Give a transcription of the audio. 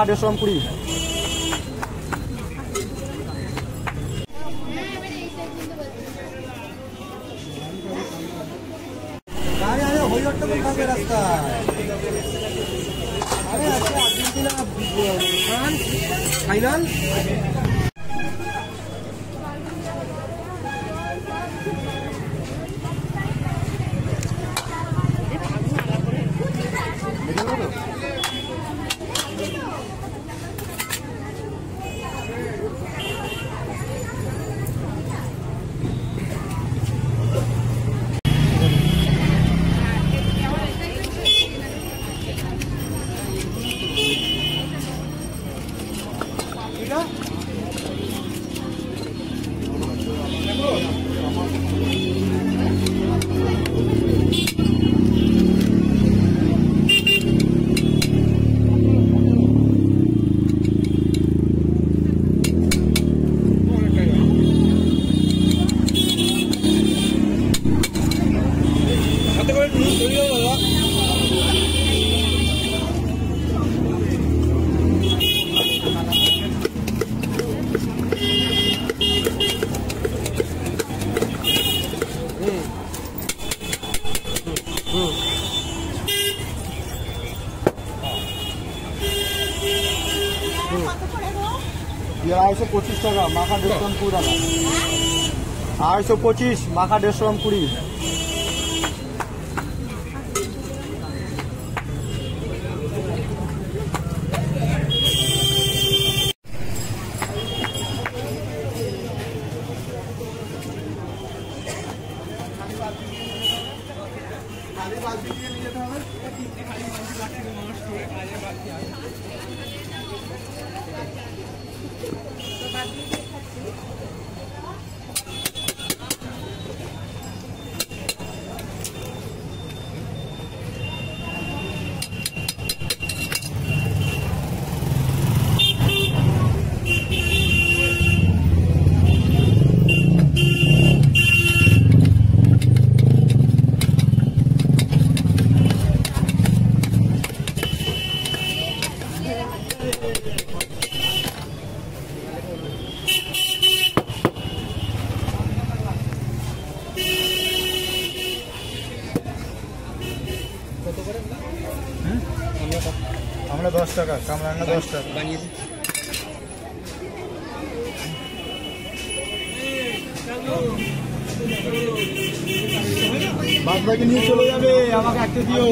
মাখা দেড়শো গ্রাম কুড়ি। আরে আড়াইশো পঁচিশ টাকা মাখা দেড়শো কুড়ি টাকা আড়াইশো পঁচিশ মাখা দেড়শো গ্রাম কুড়ি আমরা দশ টাকা কামরাঙ্গা দশ টাকা। বানিয়ে বাদ বাকি নিয়ে চলে যাবে, আমাকে একটা দিও।